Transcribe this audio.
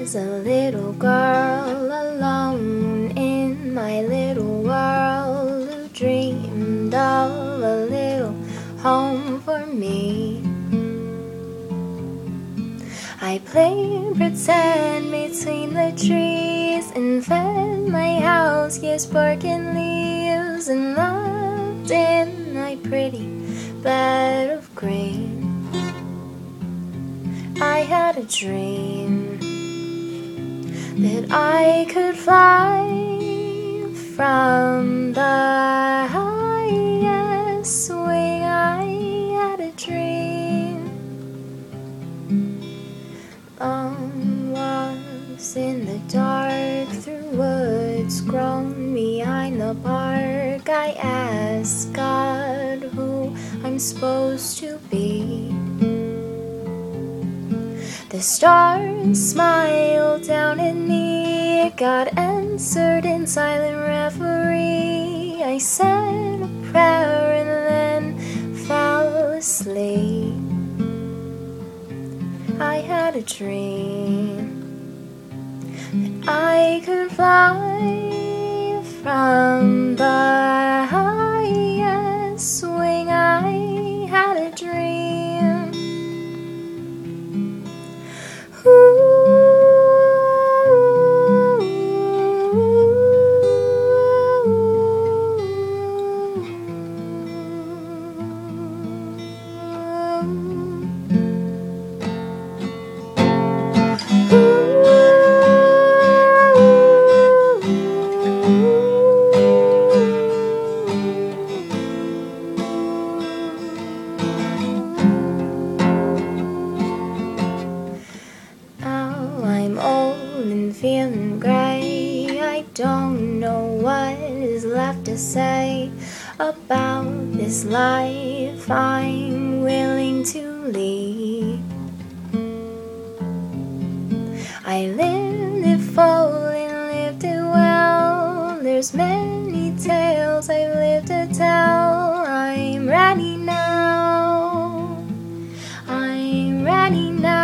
was a little girl alone in my little world who dreamed of a little home for me. I played pretend between the trees and fed my house, bark and leaves, and loved in my pretty bed of green. I had a dream that I could fly from the highest swing. I had a dream. Long walks in the dark through woods grown behind the park. I ask God who I'm supposed to be. The stars smiled down. God answered in silent reverie. I said a prayer and then fell asleep. I had a dream that I could fly from the feeling grey. I don't know what is left to say about this life I'm willing to lead. I lived it full and lived it well. There's many tales I've lived to tell. I'm ready now. I'm ready now.